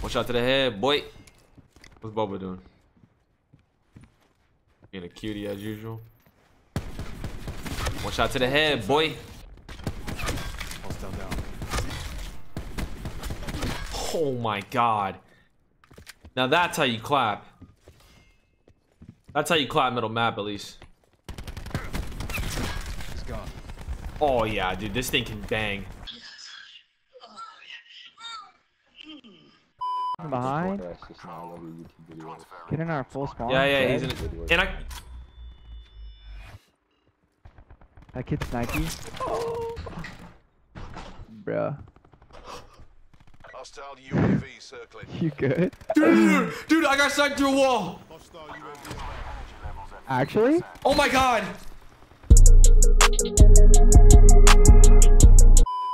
One out to the head, boy. What's Boba doing? Being a cutie as usual. Watch out to the head, boy. Oh my god. Now that's how you clap. That's how you clap middle map at least. He's gone. Oh yeah, dude, this thing can bang. behind. That's just not what a YouTube video is. Get in our full spawn. Yeah, yeah, he's Ted. in it. And I That kid's snipey. Bruh. Hostile UAV circling. You good? dude, dude, I got sniped through a wall. Actually? Oh my god.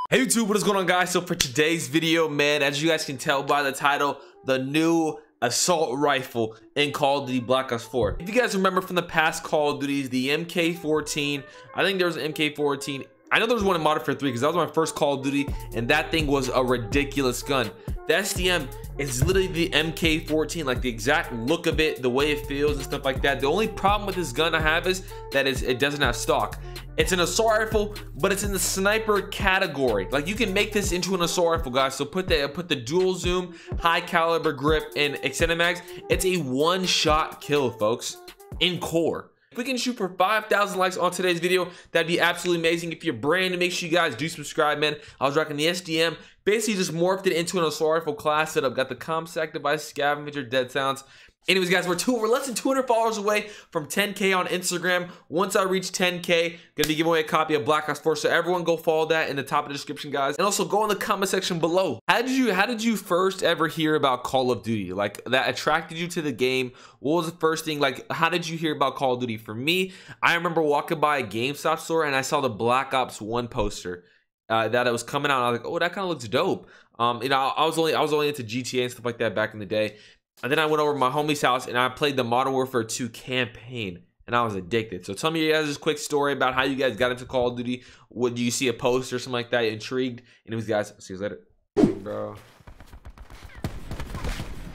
Hey YouTube, what is going on guys? So for today's video, man, as you guys can tell by the title, the new assault rifle in Call of Duty Black Ops 4. If you guys remember from the past Call of Duties, the MK14, I think there was an MK14. I know there was one in Modern Warfare 3 because that was my first Call of Duty and that thing was a ridiculous gun. The SDM is literally the MK14, like the exact look of it, the way it feels and stuff like that. The only problem with this gun I have is that it doesn't have stock. It's an assault rifle, but it's in the sniper category. Like you can make this into an assault rifle, guys. So put the put the dual zoom, high caliber grip, and extended mags. It's a one-shot kill, folks, in core. If we can shoot for 5,000 likes on today's video, that'd be absolutely amazing. If you're brand new, make sure you guys do subscribe, man. I was rocking the SDM, basically just morphed it into an assault rifle class setup. Got the ComSec device, scavenger, dead sounds. Anyways, guys, we're two, we're less than 200 followers away from 10k on Instagram. Once I reach 10k, gonna be giving away a copy of Black Ops 4. So everyone, go follow that in the top of the description, guys. And also go in the comment section below. How did you how did you first ever hear about Call of Duty? Like that attracted you to the game? What was the first thing? Like, how did you hear about Call of Duty? For me, I remember walking by a GameStop store and I saw the Black Ops 1 poster. Uh, that it was coming out. I was like, oh, that kind of looks dope. Um, you know, I was only I was only into GTA and stuff like that back in the day. And then I went over to my homie's house and I played the Modern Warfare 2 campaign and I was addicted. So tell me you guys this quick story about how you guys got into Call of Duty. Would you see a post or something like that? Intrigued? Anyways, guys, see you later. Bro.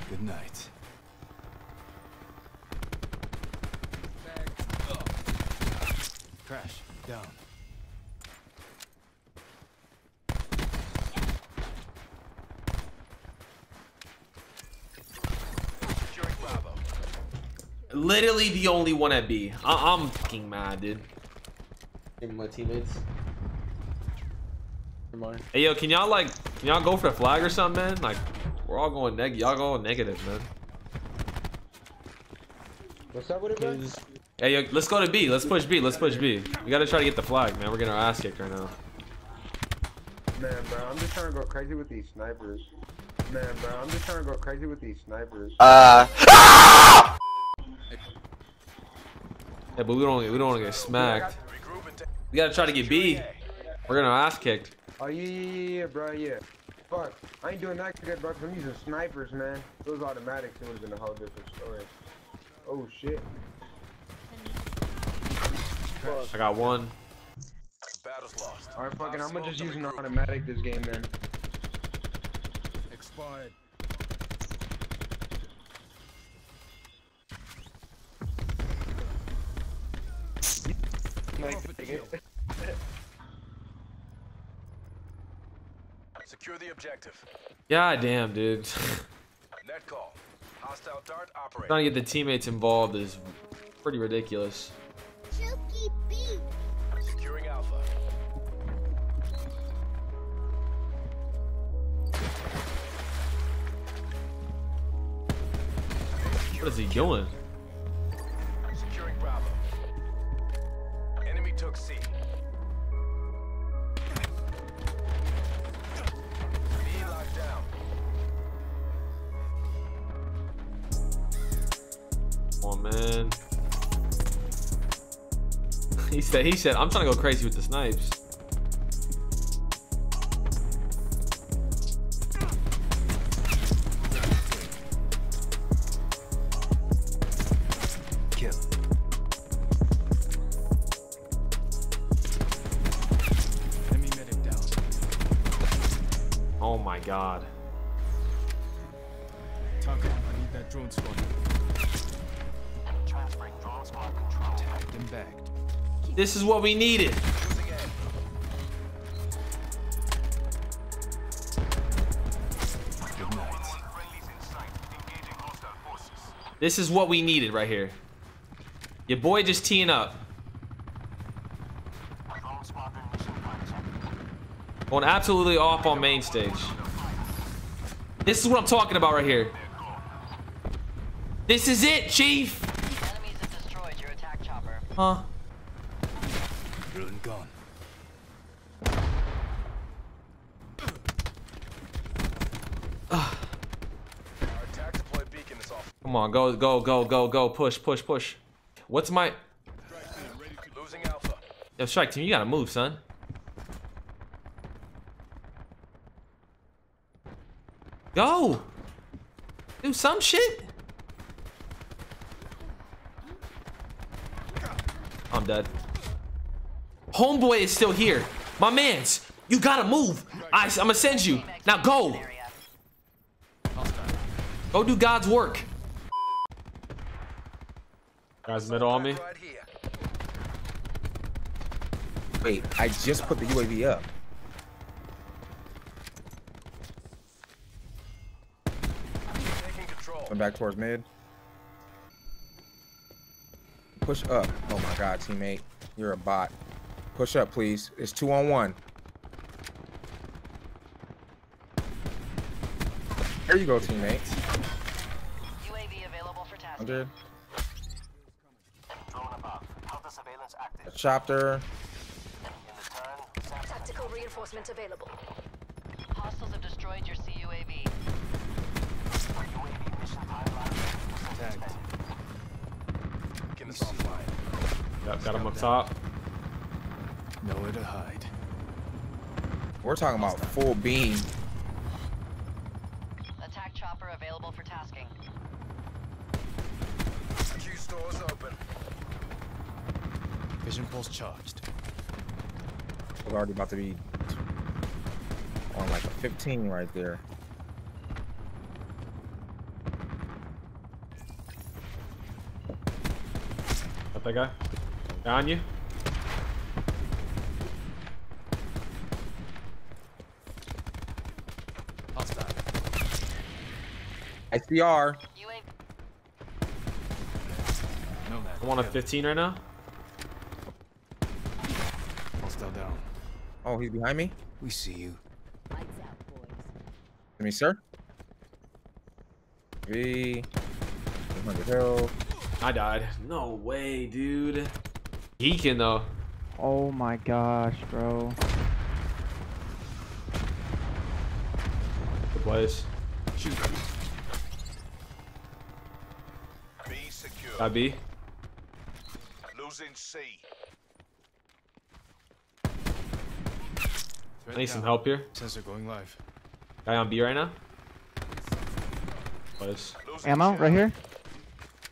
Good night. Crash. Down. Securing Bravo. Literally the only one at B. I- I'm fucking mad, dude. Even my teammates. Hey yo, can y'all like, can y'all go for the flag or something, man? Like, we're all going neg. Y'all going negative, man. What's up with it, bro? Hey yo, let's go to B. Let's push B. Let's push B. We gotta try to get the flag, man. We're getting our ass kicked right now. Man, bro, I'm just trying to go crazy with these snipers. Man, bro, I'm just trying to go crazy with these snipers. Uh. Ah! Yeah, but we don't we don't want to get smacked. Regroup and take We gotta try to get B. We're gonna ass kicked. Oh, yeah, yeah, yeah, yeah, bro, yeah. Fuck, I ain't doing that good, bro. I'm using snipers, man. If it was automatics, it would've been a whole different story. Oh, shit. I got one. battles lost. Alright, fucking, I'm gonna just use an automatic this game, then. Expired. Secure the objective. God damn, dude. Net call. Hostile dart operator. Trying to get the teammates involved is pretty ridiculous. Securing Alpha. What is he doing? Man. He said, he said, I'm trying to go crazy with the snipes. Kill. Enemy medic down. Oh my god. Tango, I need that drone squad. This is what we needed. This is what we needed right here. Your boy just teeing up. Going absolutely off on main stage. This is what I'm talking about right here. This is it, Chief. Enemies have destroyed your attack chopper. Huh? Drill and gone. Our attack deploy beacon is off. Come on, go, go, go, go, go. Push, push, push. What's my... Losing Alpha. Yo, Strike Team, you gotta move, son. Go! Do some shit. I'm dead. Homeboy is still here. My mans, you gotta move. I, I'm gonna send you. Now go. Go do God's work. Guys, middle on me. Wait, I just put the UAV up. Taking control. Went back towards mid. Push up. Oh my god, teammate. You're a bot. Push up, please. It's two on one. There you go, teammate. UAV available for tasking. 100. Drone above. Counter surveillance active. A chopper. Tactical reinforcement available. Hostiles have destroyed your CUAV. UAV mission timeline. Tagged. Beacon is offline. Yep, got him up top. Nowhere to hide. We're talking about full beam. Attack chopper available for tasking. Q stores open. Vision pulse charged. We're already about to be on like a 15 right there. Got that guy. Guy on you. Hostile. ICR. UAV No man. I'm on a 15 right now. Hostile down. Oh, he's behind me. We see you. Give me, sir. V. 100 health. I died. No way, dude. Geeking though. Oh my gosh, bro. Good place. Shoot. B secure. Got B. Losing C. Threat I need some help here. Sensor going live. Guy on B right now. Place. Ammo right here.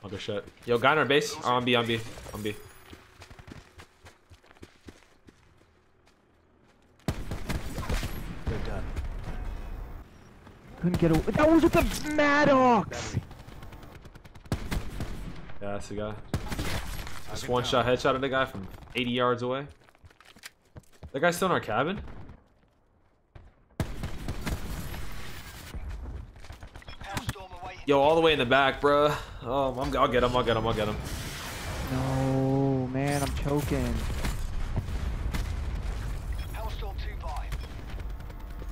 Other shit. Yo, guy on our base. Oh, or on B, on B, on B. They're done. Couldn't get away. That was with the Maddox. Yeah, that's the guy. Just one down. shot headshot at the guy from 80 yards away. That guy's still in our cabin? Hellstorm awaiting. Yo, all the way in the back, bruh. Oh, I'm, I'll get him, I'll get him, I'll get him. No, man, I'm choking. Hellstorm 2 by.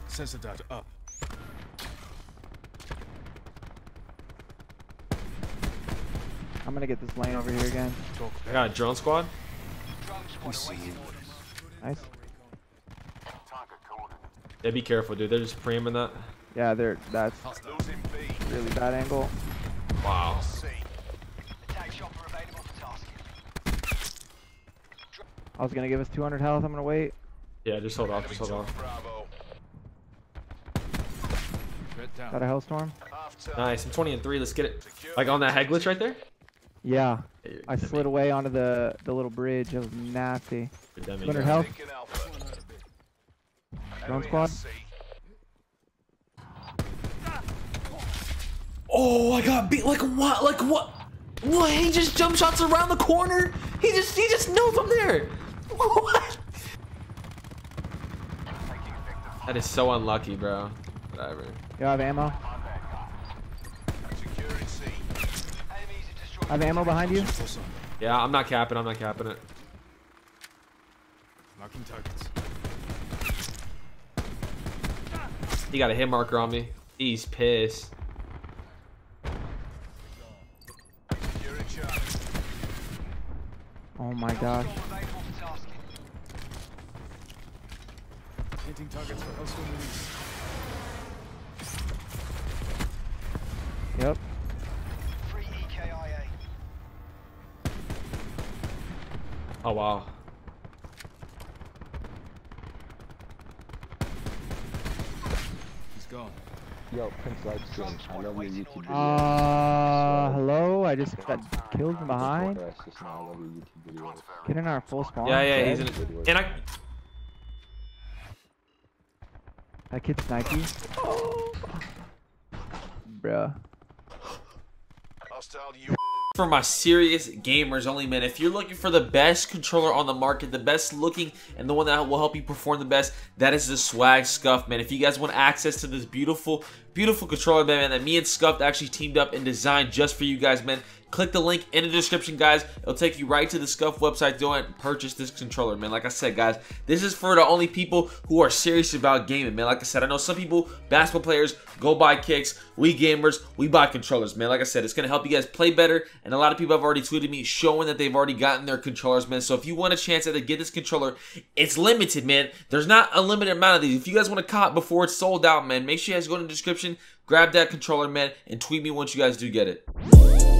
Sensor data up. I'm gonna get this lane over here again. I got a drone squad. Drone squad see you. Nice. Yeah, be careful, dude. They're just preeming that. Yeah, they're That's Losing B. really bad angle. Wow. C. Attack chopper available for tasking. I was gonna give us 200 health. I'm gonna wait. Yeah, just hold off, just hold off. Got a hellstorm. Nice. I'm 20 and 3. Let's get it. Like on that head glitch right there? Yeah, I slid me. away onto the the little bridge. It was nasty. You're dead, man. 200 health. Drone squad. has C. Oh, I got beat. Like what? Like what? What? He just jump shots around the corner. He just he just knows I'm there. What? That is so unlucky, bro. Whatever. You have ammo? Securing C. Enemies have I have ammo behind you. Yeah, I'm not capping. I'm not capping it. Marking targets. He got a hit marker on me. He's pissed. Oh my gosh. available for tasking. Painting targets for Hellstorm release. Yep. Free EKIA. Oh wow. He's gone. Yo, Prince Livestream, I love your YouTube video. Uh, hello? I just got killed from behind. That's just now, I love your YouTube videos. Get in our full spawn. Yeah, yeah, he's Ted. in it. And I That kid's Nike. Bruh. Hostile U. for my serious gamers only, man. If you're looking for the best controller on the market, the best looking, and the one that will help you perform the best, that is the Swagg Scuf, man. If you guys want access to this beautiful, beautiful controller, man, that me and Scuffed actually teamed up and designed just for you guys, man. Click the link in the description, guys. It'll take you right to the Scuf website. Go and purchase this controller, man. Like I said, guys, this is for the only people who are serious about gaming, man. Like I said, I know some people, basketball players, go buy kicks. We gamers, we buy controllers, man. Like I said, it's going to help you guys play better. And a lot of people have already tweeted me showing that they've already gotten their controllers, man. So if you want a chance to get this controller, it's limited, man. There's not a limited amount of these. If you guys want to cop before it's sold out, man, make sure you guys go in the description, grab that controller, man, and tweet me once you guys do get it.